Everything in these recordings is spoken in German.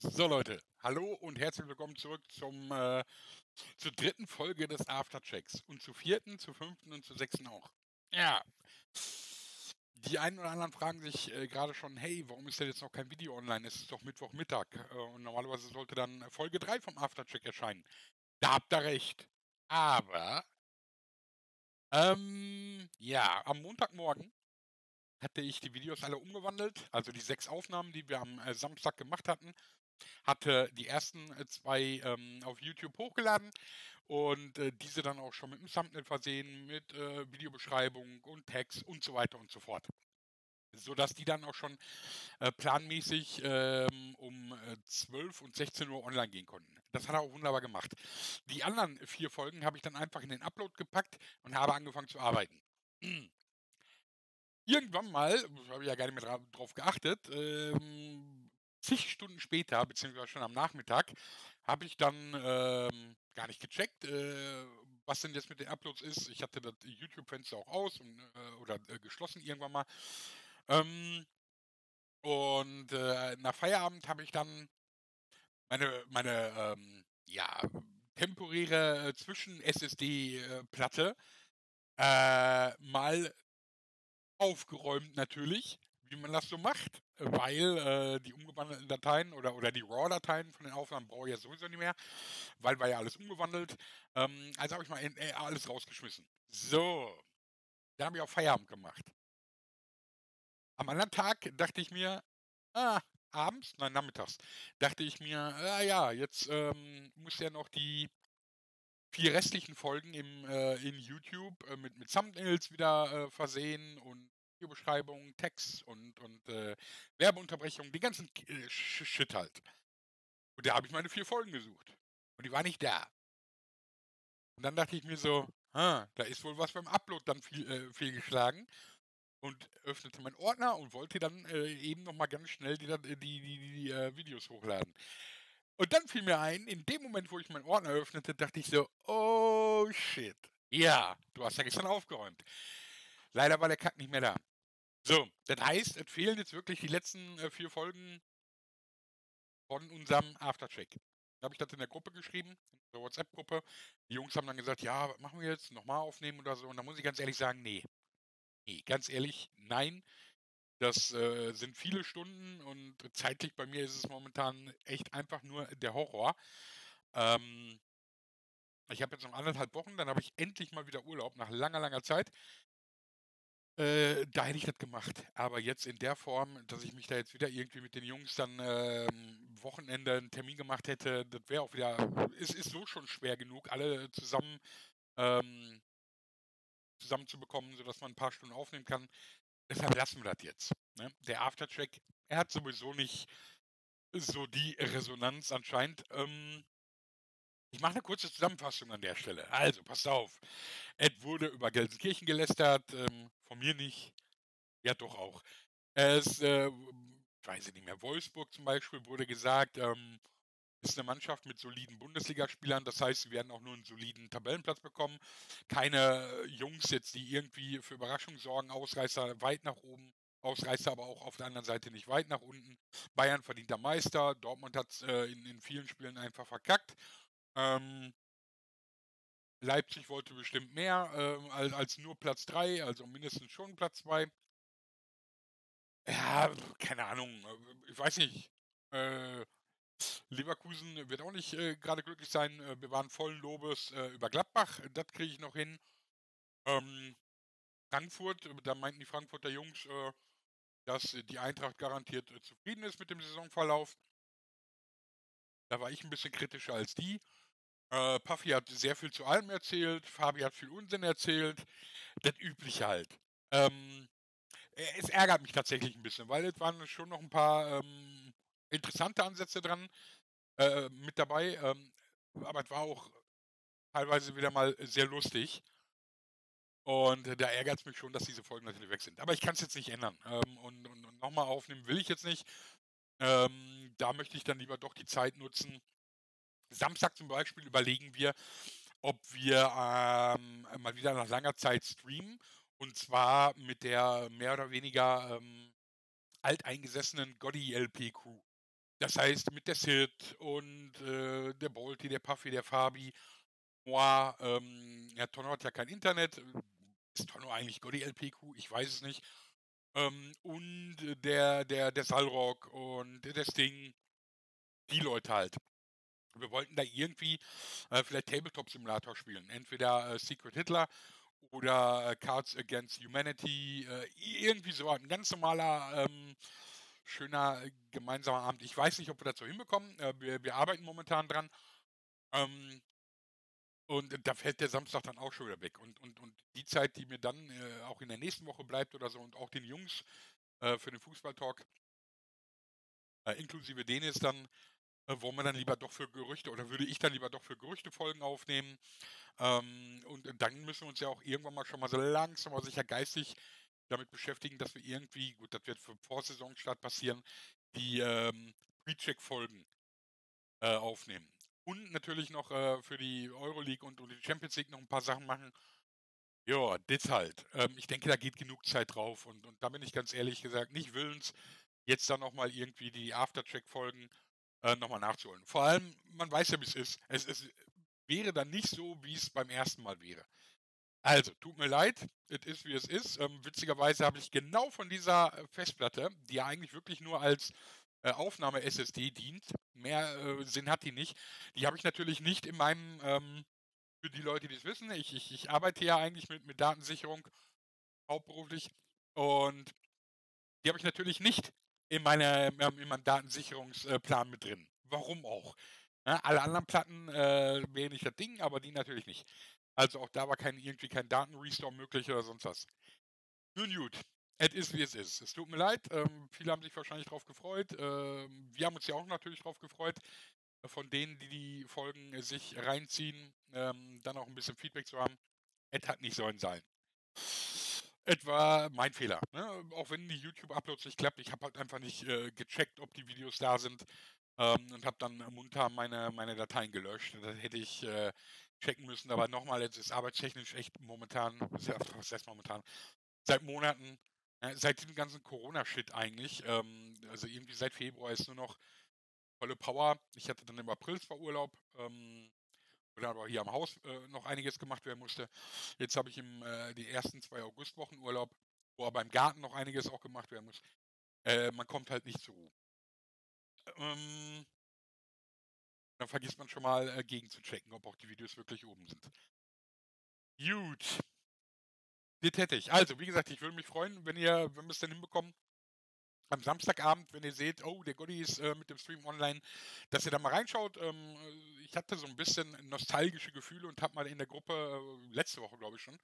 So Leute, hallo und herzlich willkommen zurück zum, äh, zur dritten Folge des Afterchecks und zur vierten, zur fünften und zur sechsten auch. Ja. Die einen oder anderen fragen sich äh, gerade schon, hey, warum ist denn jetzt noch kein Video online? Es ist doch Mittwochmittag äh, und normalerweise sollte dann Folge 3 vom Aftercheck erscheinen. Da habt ihr recht. Aber, ähm, ja, am Montagmorgen hatte ich die Videos alle umgewandelt, also die sechs Aufnahmen, die wir am äh, Samstag gemacht hatten, hatte die ersten äh, zwei ähm, auf YouTube hochgeladen und äh, diese dann auch schon mit einem Thumbnail versehen, mit äh, Videobeschreibung und Text und so weiter und so fort. Sodass die dann auch schon äh, planmäßig ähm, um äh, 12 und 16 Uhr online gehen konnten. Das hat er auch wunderbar gemacht. Die anderen vier Folgen habe ich dann einfach in den Upload gepackt und habe angefangen zu arbeiten. Irgendwann mal, habe ich ja gar nicht mehr drauf geachtet, ähm, zig Stunden später, beziehungsweise schon am Nachmittag, habe ich dann ähm, gar nicht gecheckt, äh, was denn jetzt mit den Uploads ist. Ich hatte das YouTube-Fenster auch aus und, äh, oder äh, geschlossen irgendwann mal. Ähm, und äh, nach Feierabend habe ich dann meine, meine ähm, ja, temporäre Zwischen-SSD-Platte äh, mal aufgeräumt natürlich, wie man das so macht, weil äh, die umgewandelten Dateien oder, oder die RAW-Dateien von den Aufnahmen brauche ich ja sowieso nicht mehr, weil war ja alles umgewandelt. Ähm, also habe ich mal in, äh, alles rausgeschmissen. So, dann habe ich auch Feierabend gemacht. Am anderen Tag dachte ich mir, ah, abends, nein, nachmittags, dachte ich mir, ah ja, jetzt ähm, muss ja noch die vier restlichen Folgen im, äh, in YouTube äh, mit, mit Thumbnails wieder äh, versehen und Videobeschreibung, Text und, und äh, Werbeunterbrechung, den ganzen äh, Shit halt. Und da habe ich meine vier Folgen gesucht. Und die war nicht da. Und dann dachte ich mir so, ah, da ist wohl was beim Upload dann viel, äh, fehlgeschlagen. Und öffnete meinen Ordner und wollte dann äh, eben nochmal ganz schnell die, die, die, die, die äh, Videos hochladen. Und dann fiel mir ein, in dem Moment, wo ich meinen Ordner öffnete, dachte ich so, oh shit. Ja, du hast ja gestern aufgeräumt. Leider war der Kack nicht mehr da. So, das heißt, es fehlen jetzt wirklich die letzten äh, vier Folgen von unserem Aftercheck. Da habe ich das in der Gruppe geschrieben, in der WhatsApp-Gruppe. Die Jungs haben dann gesagt, ja, was machen wir jetzt? Nochmal aufnehmen oder so. Und da muss ich ganz ehrlich sagen, nee. Nee, ganz ehrlich, nein. Das äh, sind viele Stunden und zeitlich bei mir ist es momentan echt einfach nur der Horror. Ähm, ich habe jetzt noch anderthalb Wochen, dann habe ich endlich mal wieder Urlaub nach langer, langer Zeit. Äh, da hätte ich das gemacht. Aber jetzt in der Form, dass ich mich da jetzt wieder irgendwie mit den Jungs dann ähm, Wochenende einen Termin gemacht hätte, das wäre auch wieder, es ist so schon schwer genug, alle zusammen ähm, zusammenzubekommen, sodass man ein paar Stunden aufnehmen kann. Deshalb lassen wir das jetzt. Ne? Der Aftercheck, er hat sowieso nicht so die Resonanz anscheinend. Ähm, ich mache eine kurze Zusammenfassung an der Stelle. Also, passt auf. Ed wurde über Gelsenkirchen gelästert, ähm, von mir nicht. Ja, doch auch. Es, äh, weiß ich nicht mehr, Wolfsburg zum Beispiel wurde gesagt, ähm, ist eine Mannschaft mit soliden Bundesligaspielern. Das heißt, sie werden auch nur einen soliden Tabellenplatz bekommen. Keine Jungs jetzt, die irgendwie für Überraschung sorgen, Ausreißer weit nach oben. Ausreißer aber auch auf der anderen Seite nicht weit nach unten. Bayern verdient der Meister. Dortmund hat äh, in, in vielen Spielen einfach verkackt. Ähm, Leipzig wollte bestimmt mehr äh, als, als, nur Platz 3, also mindestens schon Platz 2. Ja, keine Ahnung. Äh, ich weiß nicht. Äh, Leverkusen wird auch nicht äh, gerade glücklich sein. Äh, wir waren vollen Lobes äh, über Gladbach. Das kriege ich noch hin. Ähm, Frankfurt, da meinten die Frankfurter Jungs, dass die Eintracht garantiert zufrieden ist mit dem Saisonverlauf. Da war ich ein bisschen kritischer als die. Äh, Puffy hat sehr viel zu allem erzählt, Fabi hat viel Unsinn erzählt. Das Übliche halt. Ähm, es ärgert mich tatsächlich ein bisschen, weil es waren schon noch ein paar ähm, interessante Ansätze dran äh, mit dabei. Ähm, aber es war auch teilweise wieder mal sehr lustig. Und da ärgert es mich schon, dass diese Folgen natürlich weg sind. Aber ich kann es jetzt nicht ändern. Ähm, und, und, und nochmal aufnehmen will ich jetzt nicht. Ähm, da möchte ich dann lieber doch die Zeit nutzen, Samstag zum Beispiel überlegen wir, ob wir ähm, mal wieder nach langer Zeit streamen. Und zwar mit der mehr oder weniger ähm, alteingesessenen Gotti LP Crew. Das heißt, mit der Sid und, äh, der Bolti, der Puffy, der Fabi, moi, ähm, ja, Tonno hat ja kein Internet. Ist Tonno eigentlich Gotti LPQ? Ich weiß es nicht. Ähm, und der der der Salrock und der Sting. Die Leute halt. Wir wollten da irgendwie, äh, vielleicht Tabletop Simulator spielen. Entweder, äh, Secret Hitler oder, äh, Cards Against Humanity, äh, irgendwie so ein ganz normaler, ähm, schöner gemeinsamer Abend. Ich weiß nicht, ob wir so hinbekommen. Äh, wir wir arbeiten momentan dran. Ähm und da fällt der Samstag dann auch schon wieder weg. Und und und die Zeit, die mir dann, äh, auch in der nächsten Woche bleibt oder so und auch den Jungs, äh, für den Fußballtalk äh, inklusive Denis dann, äh, wollen wir dann lieber doch für Gerüchte oder würde ich dann lieber doch für Gerüchte-Folgen aufnehmen. Ähm, und dann müssen wir uns ja auch irgendwann mal schon mal so langsam aber sicher geistig damit beschäftigen, dass wir irgendwie gut, das wird vor Saisonstart passieren, die, ähm, Pre-Check-Folgen, äh, aufnehmen. Und natürlich noch, äh, für die Euroleague und und die Champions League noch 'n paar Sachen machen. Ja, das halt. Ähm, ich denke, da geht genug Zeit drauf und und da bin ich ganz ehrlich gesagt nicht willens, jetzt dann noch mal irgendwie die After-Check-Folgen, äh, noch mal nachzuholen. Vor allem, man weiß ja, wie's ist. Es es wäre dann nicht so, wie's beim ersten Mal wäre. Also, tut mir leid, es ist, wie es ist. Ähm, witzigerweise habe ich genau von dieser, äh, Festplatte, die ja eigentlich wirklich nur als, äh, Aufnahme-SSD dient, mehr, äh, Sinn hat die nicht. Die habe ich natürlich nicht in meinem, ähm für die Leute, die's wissen, ich ich ich arbeite ja eigentlich mit mit Datensicherung hauptberuflich und die habe ich natürlich nicht in meiner in meinem Datensicherungs äh, Plan mit drin. Warum auch? Alle anderen Platten, äh, wäre nicht das Ding, aber die natürlich nicht. Also, auch da war kein irgendwie kein Daten-Restore möglich oder sonst was. Nun gut, es ist, wie es ist. Es tut mir leid, ähm, viele haben sich wahrscheinlich drauf gefreut. Ähm, wir haben uns ja auch natürlich drauf gefreut, von denen, die die Folgen sich reinziehen, ähm, dann auch 'n bisschen Feedback zu haben. Es hat nicht sollen sein. Es war mein Fehler, ne? Auch wenn die YouTube-Uploads nicht klappt, ich habe halt einfach nicht, äh, gecheckt, ob die Videos da sind, ähm, und habe dann munter meine meine Dateien gelöscht. Das hätte ich, äh, checken müssen. Aber noch mal, jetzt ist arbeitstechnisch echt momentan was heißt momentan? Seit Monaten, ne, seit diesem ganzen Corona-Shit eigentlich, ähm, also irgendwie seit Februar ist nur noch volle Power. Ich hatte dann im April zwar Urlaub, ähm, dann aber hier am Haus, äh, noch einiges gemacht werden musste. Jetzt habe ich im äh, die ersten 2 Augustwochen Urlaub, wo aber im Garten noch einiges auch gemacht werden muss. Äh, man kommt halt nicht zur Ruhe. Ähm dann vergisst man schon mal, äh, gegenzuchecken, ob auch die Videos wirklich oben sind. Gut. Das hätte ich. Also, wie gesagt, ich würde mich freuen, wenn ihr wenn wir's dann hinbekommen am Samstagabend, wenn ihr seht: „Oh, der Gotti ist, äh, mit dem Stream online“, dass ihr da mal reinschaut. Ähm, äh, ich hatte so 'n bisschen nostalgische Gefühle und habe mal in der Gruppe äh, letzte Woche, glaube ich schon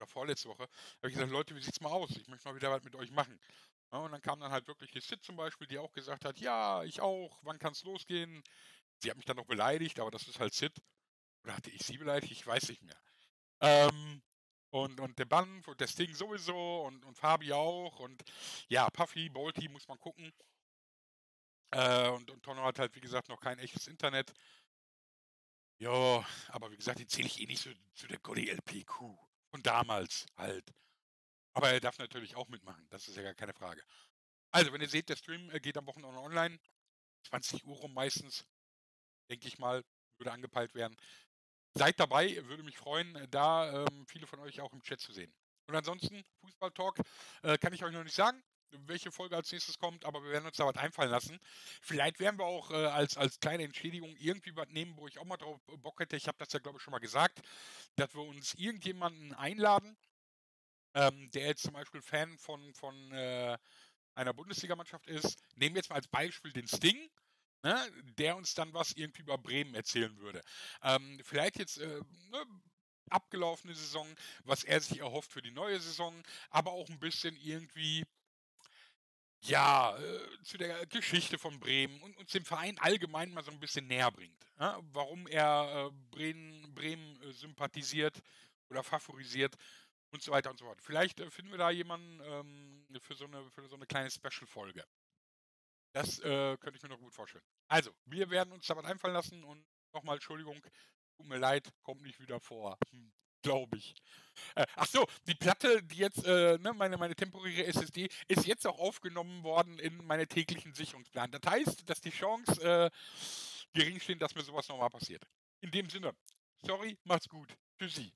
oder vorletzte Woche, habe ich gesagt: „Leute, wie sieht's mal aus? Ich möchte mal wieder was mit euch machen.“ Ne, und dann kam dann halt wirklich die Sid zum Beispiel, die auch gesagt hat: „Ja, ich auch. Wann kann's losgehen?“ Sie hat mich dann noch beleidigt, aber das ist halt Sid. Oder hatte ich sie beleidigt? Ich weiß nicht mehr. Ähm, und und der Banff und der Sting sowieso und und Fabi auch und ja, Puffy, Bolti muss man gucken. Äh, und und Tonno hat halt, wie gesagt, noch kein echtes Internet. Ja, aber wie gesagt, den zähle ich eh nicht so zu der Gotti LPQ von damals halt. Aber er darf natürlich auch mitmachen, das ist ja gar keine Frage. Also, wenn ihr seht, der Stream, äh, geht am Wochenende online, 20:00 rum meistens, denke ich mal, würde angepeilt werden. Seid dabei, würde mich freuen, äh, da, ähm, viele von euch auch im Chat zu sehen. Und ansonsten, Fußballtalk, äh, kann ich euch noch nicht sagen, welche Folge als Nächstes kommt, aber wir werden uns da was einfallen lassen. Vielleicht werden wir auch, äh, als als kleine Entschädigung irgendwie was nehmen, wo ich auch mal drauf Bock hätte. Ich habe das ja, glaube ich, schon mal gesagt, dass wir uns irgendjemanden einladen, ähm, der jetzt zum Beispiel Fan von von, äh, einer Bundesligamannschaft ist. Nehmen wir jetzt mal als Beispiel den Sting, ne, der uns dann was irgendwie über Bremen erzählen würde. Ähm, vielleicht jetzt, äh, ne, abgelaufene Saison, was er sich erhofft für die neue Saison, aber auch 'n bisschen irgendwie ja, äh, zu der Geschichte von Bremen und uns den Verein allgemein mal so 'n bisschen näher bringt, ne? Warum er, äh, Bremen Bremen, äh, sympathisiert oder favorisiert und so weiter und so fort. Vielleicht, äh, finden wir da jemanden, ähm, für so 'ne für so 'ne kleine Special-Folge. Das, äh, könnte ich mir noch gut vorstellen. Also, wir werden uns da was einfallen lassen und noch mal Entschuldigung, tut mir leid, kommt nicht wieder vor. Hm. Glaube ich. Äh, ach so, die Platte, die jetzt, äh, ne, meine meine temporäre SSD ist jetzt auch aufgenommen worden in meine täglichen Sicherungsplan. Das heißt, dass die Chance, äh, gering stehen, dass mir so was noch mal passiert. In dem Sinne, sorry, macht's gut. Tschüssi.